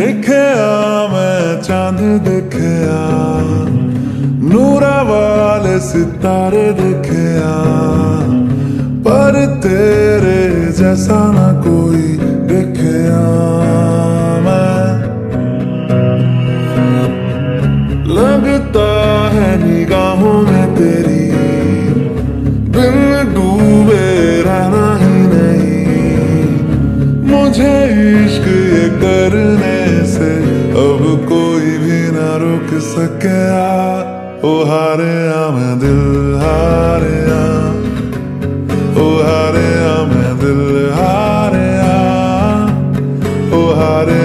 देखया मैं चंद देखया नूरा वाले सितारे देखया पर तेरे जैसा ना कोई देखया। ओ हारे आ मैं दिल हारे आ ओ हारे आ मैं दिल हारे आ ओ हारे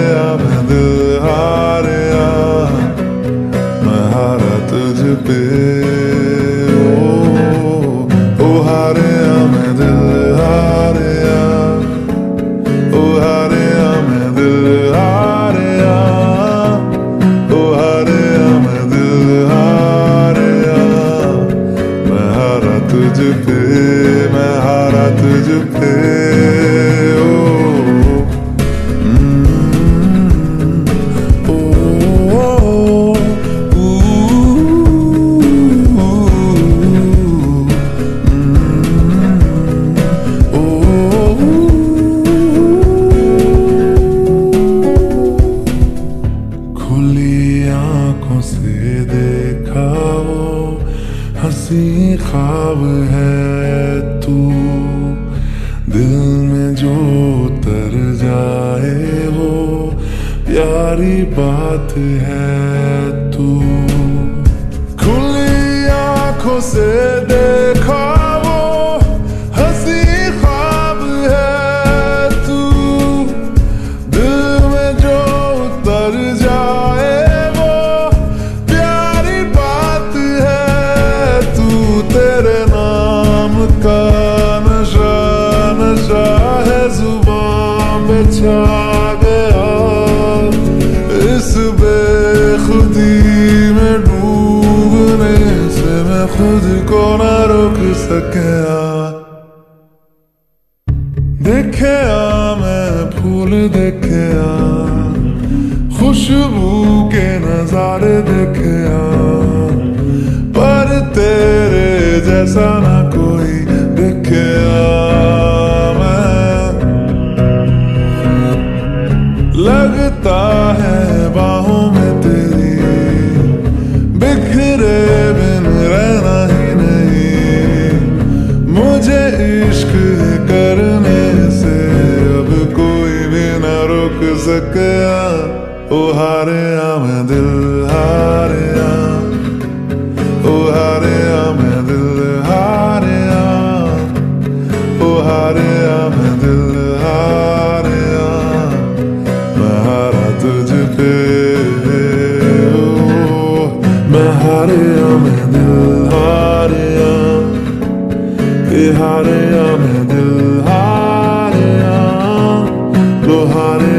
तुझ पे मैं हारा तुझ पे ओ Mm, oh, ooh, mm, oh. खुली आँखों से देखा वो हँसी ख्वाब है तू। दिल में जो उतर जाए वो प्यारी बात है तू। खुली आँखों से देखा ज़ुबान छा गया इस बेखुदी में डूबने से मैं खुद को ना रोक सकिया देखया मैं फूल देखया खुशबू के नजारे देखया पर तेरे जैसा ना कोई देखया ओ हारे आ मैं दिल, हारे ओ हारे आ दिल, हारे आ ओ हारे आ मैं दिल, हारे आ तुझ पे ओ। मैं हारे आ दिल, हारे आ ये हारे आ दिल, हारे आ हारे